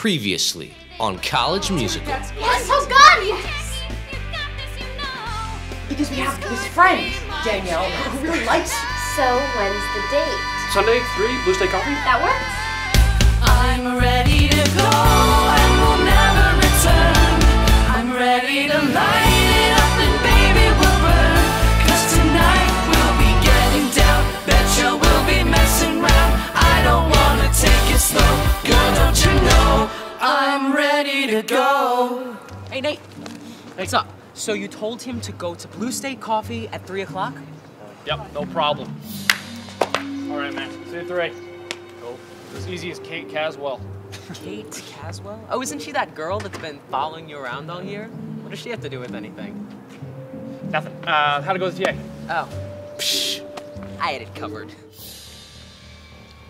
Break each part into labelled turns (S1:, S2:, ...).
S1: Previously on College Musical.
S2: Yes, oh God!
S3: Because we have this friend, Danielle, who really likes you.
S2: So when's the date?
S4: Sunday, 3, Blue State Coffee?
S2: That works.
S5: I'm ready to go
S3: What's up? So you told him to go to Blue State Coffee at 3 o'clock?
S4: Yep, no problem. All right, man. See you at 3. Go. As easy as Kate Caswell.
S3: Kate Caswell? Oh, isn't she that girl that's been following you around all year? What does she have to do with anything?
S4: Nothing. Uh, how'd it go with TA?
S3: Oh, psh, I had it covered.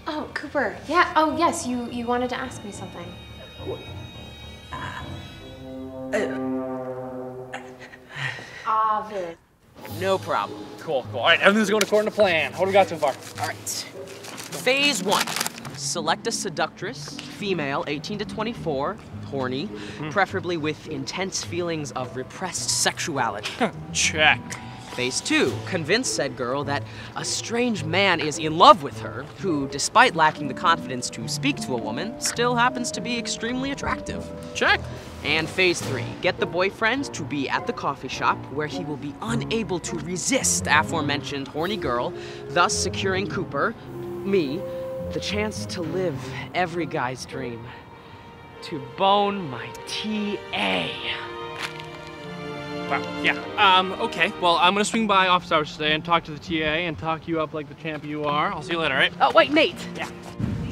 S2: Oh, Cooper. Yeah. Oh, yes. You you wanted to ask me something. Ovid.
S3: No problem.
S4: Cool, cool. All right, everything's going according to plan. What do we got so far?
S3: All right. Phase one. Select a seductress, female, 18 to 24, horny, hmm. preferably with intense feelings of repressed sexuality.
S4: Check.
S3: Phase two, convince said girl that a strange man is in love with her, who, despite lacking the confidence to speak to a woman, still happens to be extremely attractive.
S4: Check.
S3: And phase three, get the boyfriend to be at the coffee shop where he will be unable to resist aforementioned horny girl, thus securing Cooper, me, the chance to live every guy's dream. To bone my TA.
S4: Wow. Yeah. Um, okay. Well, I'm gonna swing by office hours today and talk to the TA and talk you up like the champ you are. I'll see you later, all right?
S3: Oh, wait, Nate.
S4: Yeah.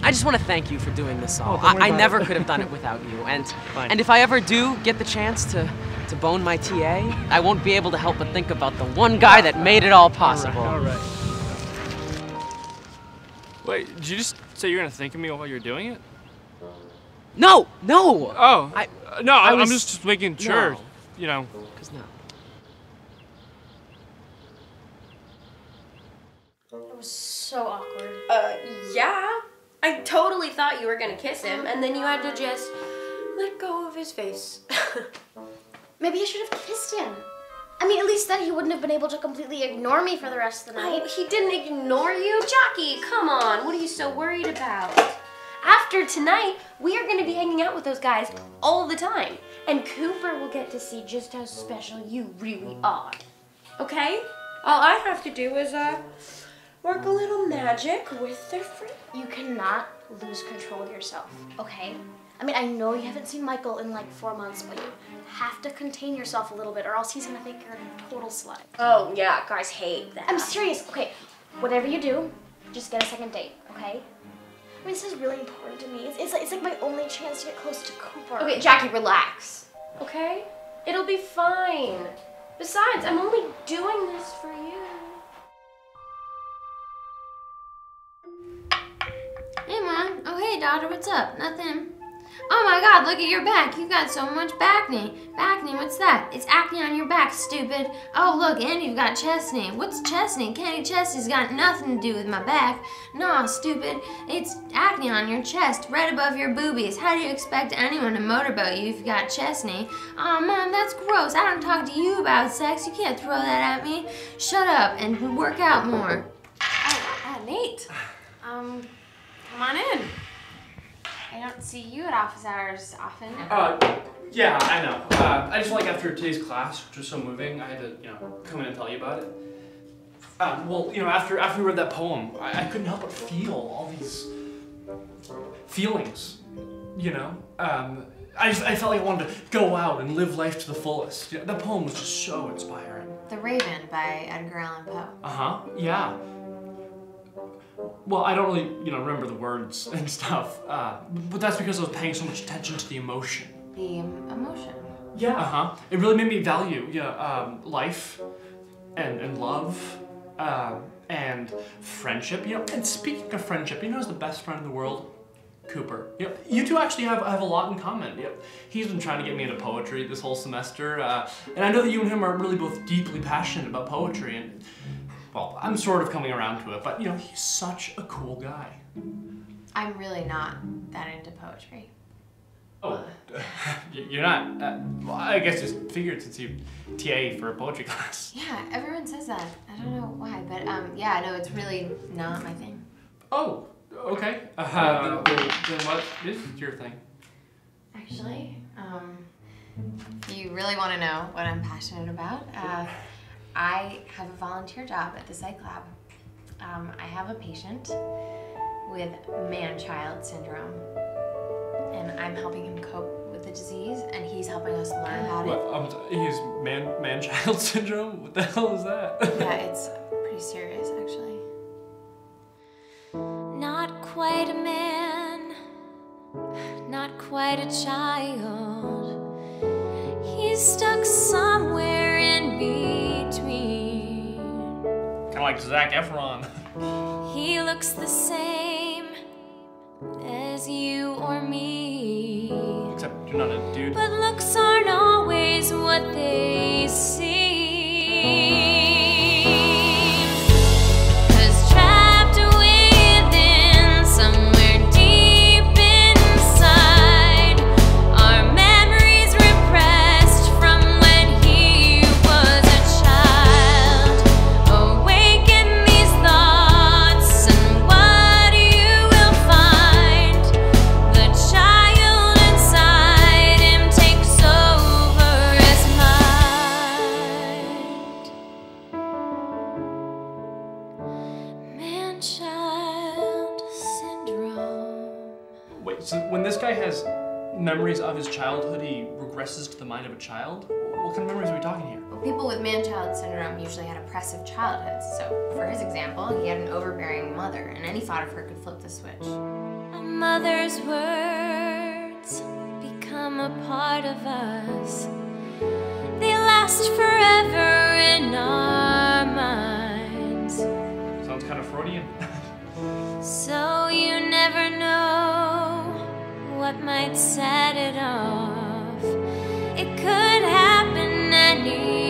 S3: I just want to thank you for doing this all.
S4: Oh,
S3: I, I never could have done it without you. And
S4: Fine.
S3: and if I ever do get the chance to to bone my TA, I won't be able to help but think about the one guy that made it all possible.
S4: All right. Wait, did you just say you're gonna think of me while you're doing it?
S3: No, no.
S4: Oh,
S3: I-
S4: uh, no,
S3: I
S4: I,
S3: was-
S4: am just making sure.
S3: No.
S4: You know.
S3: 'Cause no.
S6: It was so awkward. Uh, yeah. I totally thought you were gonna kiss him, and then you had to just let go of his face.
S2: Maybe I should have kissed him. I mean, at least then he wouldn't have been able to completely ignore me for the rest of the night.
S6: oh, he didn't ignore you? Jackie, come on. What are you so worried about? After tonight, we are gonna be hanging out with those guys all the time. And Cooper will get to see just how special you really are. Okay? All I have to do is, uh, work a little magic with their friend.
S2: You cannot lose control of yourself, okay? I mean, I know you haven't seen Michael in like four months, but you have to contain yourself a little bit, or else he's gonna think you're a total slut.
S6: Oh, yeah, guys hate that.
S2: I'm serious. Okay, whatever you do, just get a second date, okay? I mean, this is really important to me. It's, it's, like, it's like my only chance to get close to Cooper.
S6: Okay, Jackie, relax. Okay? It'll be fine. Besides, I'm only doing this for you.
S7: What's up? Nothing. Oh my god, look at your back. You've got so much backney. Backney, what's that? It's acne on your back, stupid. Oh, look, and you've got chest chestney. What's chest chestney? Kenny Chestney's got nothing to do with my back. No, stupid. It's acne on your chest, right above your boobies. How do you expect anyone to motorboat you if you've got chest chestney? Oh, Mom, that's gross. I don't talk to you about sex. You can't throw that at me. Shut up and work out more.
S6: Oh, uh, Nate. Um, come on in. I don't see you at office hours often.
S4: Uh, yeah, I know. Uh, I just like after today's class, which was so moving, I had to, you know, come in and tell you about it. Uh, well, you know, after after we read that poem, I, I couldn't help but feel all these feelings. You know, um, I just I felt like I wanted to go out and live life to the fullest. You know, that poem was just so inspiring.
S7: The Raven by Edgar Allan Poe.
S4: Uh huh. Yeah. Well, I don't really, you know, remember the words and stuff, uh, but that's because I was paying so much attention to the emotion.
S7: The emotion.
S4: Yeah. Uh huh. It really made me value, yeah, um, life, and and love, um, and friendship. You know, and speaking of friendship, you know, who's the best friend in the world? Cooper. Yep. You two actually have have a lot in common. Yep. He's been trying to get me into poetry this whole semester, uh, and I know that you and him are really both deeply passionate about poetry. And well, I'm sort of coming around to it, but you know, he's such a cool guy.
S7: I'm really not that into poetry.
S4: Oh, y- you're not. Uh, well, I guess just figured since you TA for a poetry class.
S7: Yeah, everyone says that. I don't know why, but um, yeah, no, it's really not my thing.
S4: Oh, okay. Uh, then, then what is your thing?
S7: Actually, um, you really want to know what I'm passionate about, uh, I have a volunteer job at the psych lab. Um, I have a patient with man-child syndrome, and I'm helping him cope with the disease, and he's helping us learn about
S4: What?
S7: it.
S4: Um, he's man man child syndrome. What the hell is that?
S7: Yeah, it's pretty serious, actually.
S8: Not quite a man, not quite a child. He's stuck somewhere
S4: like Zac Efron.
S8: He looks the same as you or me.
S4: Except you're not a dude.
S8: But looks aren't always what they seem. Memories
S4: of his childhood, he regresses to the mind of a child? What kind of memories are we talking here?
S7: Well, people with man-child syndrome usually had oppressive childhoods. So, for his example, he had an overbearing mother, and any thought of her could flip the switch.
S8: A mother's words become a part of us. They last forever in our minds.
S4: Sounds kind of Freudian.
S8: So you never know what might set it off. It could happen any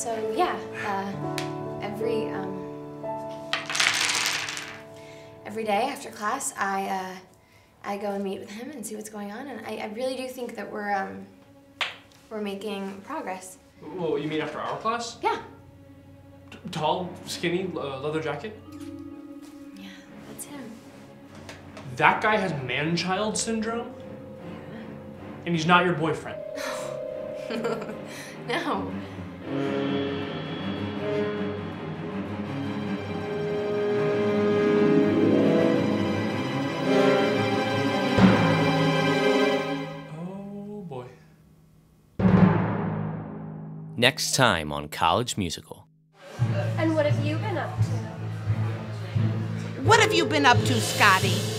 S7: So yeah, uh, every um, every day after class, I uh, I go and meet with him and see what's going on, and I, I really do think that we're um, we're making progress.
S4: Well, you mean after our class?
S7: Yeah,
S4: T- Tall, skinny, uh, leather jacket?
S7: yeah, that's him.
S4: That guy has man-child syndrome? And he's not your boyfriend.
S7: No.
S4: Oh boy.
S1: Next time on College Musical.
S6: And what have you been up to?
S9: What have you been up to, Scotty?